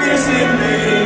missing me.